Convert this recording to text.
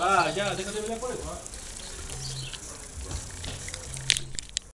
Ah, ya, déjate ver la cuerda.